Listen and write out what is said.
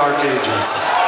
dark ages.